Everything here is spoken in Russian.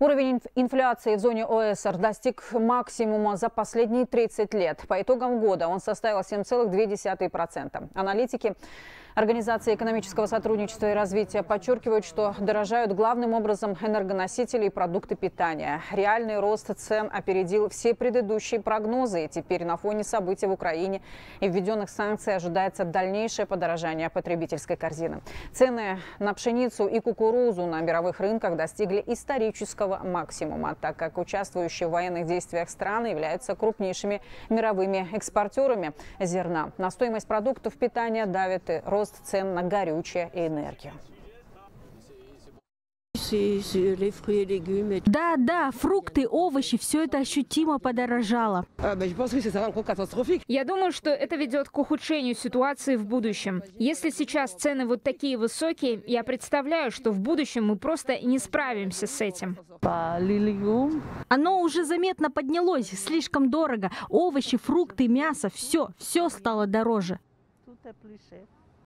Уровень инфляции в зоне ОСР достиг максимума за последние 30 лет. По итогам года он составил 7,2%. Аналитики Организации экономического сотрудничества и развития подчеркивают, что дорожают главным образом энергоносители и продукты питания. Реальный рост цен опередил все предыдущие прогнозы. И теперь на фоне событий в Украине и введенных санкций ожидается дальнейшее подорожание потребительской корзины. Цены на пшеницу и кукурузу на мировых рынках достигли исторического максимума, так как участвующие в военных действиях страны являются крупнейшими мировыми экспортерами зерна. На стоимость продуктов питания давит и рост цен на горючее и энергию. Да, да, фрукты, овощи, все это ощутимо подорожало. Я думаю, что это ведет к ухудшению ситуации в будущем. Если сейчас цены вот такие высокие, я представляю, что в будущем мы просто не справимся с этим. Оно уже заметно поднялось, слишком дорого. Овощи, фрукты, мясо, все, все стало дороже.